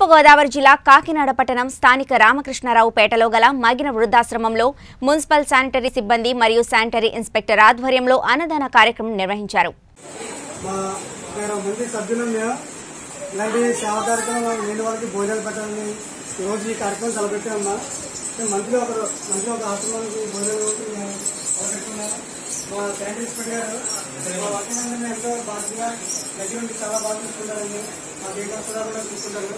తూర్పుగోదావరి జిల్లా కాకినాడ పట్టణం స్థానిక రామకృష్ణారావు పేటలో గల మగిన వృద్ధాశ్రమంలో మున్సిపల్ శానిటరీ సిబ్బంది మరియు శానిటరీ ఇన్స్పెక్టర్ ఆధ్వర్యంలో అన్నదాన కార్యక్రమం నిర్వహించారు. మా ఇలాంటి కార్యక్రమం లేని వాళ్ళకి భోజనాలు పెట్టాలని ఈ కార్యక్రమం తలపెట్టామమ్మా ఒక ఆశ్రమానికి భోజనాలు మా శానిటరీ ఇన్స్పెక్టర్ గారు మా వర్గం ఎంతో బాధ్యతగా దగ్గర చాలా బాగా చూసుకుంటారండి. మా ఏ కూడా చూసుకుంటారు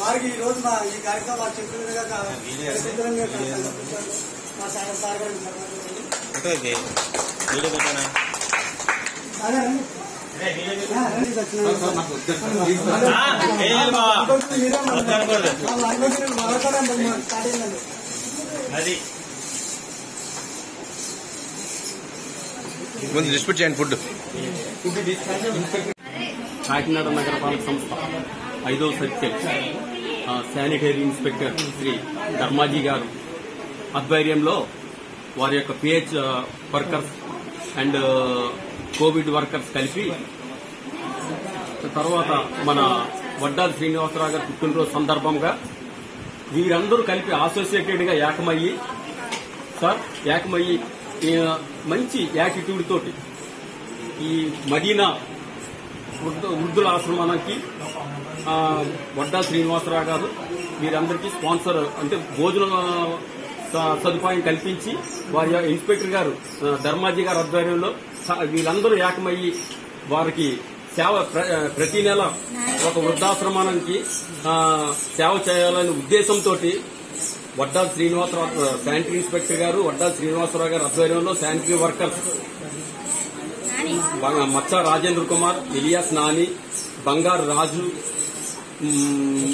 వారికి ఈ రోజు మా ఈ కార్యక్రమం మాకు చెప్పిన విధంగా కా- కల్పించాలని మేము సంకల్పించాము. మా సార్ సార్ గారు ఉన్నారు. ఉంటుంది వీడియో పెట్టానా అదే రండి. ఆ, రండి, సత్యనారాయణ గారు. అది ముందు డిస్ట్రిబ్యూట్ చేయండి ఫుడ్ కాకినాడ నగరపాలక సంస్థ ఐదవ circle sanitary inspector Shri Dharmaji గారు ఆధ్వర్యంలో వారి యొక్క P H workers and covid workers కలిపి తర్వాత మన వడ్డాది శ్రీనివాసరావు గారి పుట్టినరోజు సందర్భంగా వీరందరూ కలిపి అసోసియేటెడ్గా ఏకమయ్యి సార్ ఏకమయ్యి మంచి యాటిట్యూడ్ తోటి ఈ మదీనా వృద్ధుల ఆశ్రమానికి వడ్డా శ్రీనివాసరావు గారు వీరందరికీ స్పాన్సర్ అంటే భోజన సదుపాయం కల్పించి వారి యొక్క ఇన్స్పెక్టర్ గారు ధర్మాజీ గారి ఆధ్వర్యంలో వీళ్ళందరూ ఏకమయ్యి వారికి సేవ ప్ర- ప్రతి నెల ఒక వృద్ధాశ్రమానికి సేవ చేయాలనే ఉద్దేశంతో వడ్డా శ్రీనివాసరావు శానిటరీ ఇన్స్పెక్టర్ గారు వడ్డా శ్రీనివాసరావు గారు ఆధ్వర్యంలో శానిటరీ వర్కర్స్ మచ్చ రాజేంద్ర కుమార్ ఇలియాస్ నాని బంగారు రాజు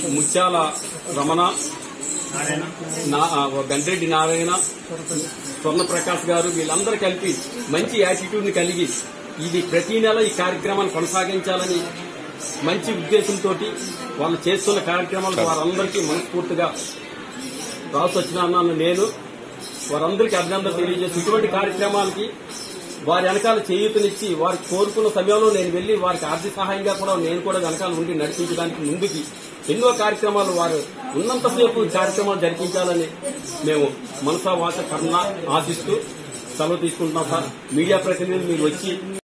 ముత్యాల రమణ నా- గండ్రెడ్డి నారాయణ స్వర్ణ ప్రకాష్ గారు వీళ్ళందరూ కలిపి మంచి యాటిట్యూడ్ని కలిగి ఇది ప్రతి నెల ఈ కార్యక్రమాన్ని కొనసాగించాలని మంచి ఉద్దేశంతో వాళ్ళు చేస్తున్న కార్యక్రమాలు వారందరికీ మనస్ఫూర్తిగా రాసు వచ్చిన నేను. వారందరికీ అభినందన తెలియజేసి ఇటువంటి కార్యక్రమాలకి వారి వెనకాల చేయూతనిచ్చి వారికి కోరుకున్న సమయంలో నేను వెళ్ళి వారికి ఆర్థిక సహాయంగా కూడా నేను కూడా వెనకాల ఉండి నడిపించడానికి ముందుకి ఎన్నో కార్యక్రమాలు వారు ఉన్నంతసేపు ఈ కార్యక్రమాలు జరిపించాలని మేము మనసా వాచ కర్ణ ఆశిస్తూ సెలవు తీసుకుంటున్నాం సార్. మీడియా ప్రతినిధులు మీరు వచ్చి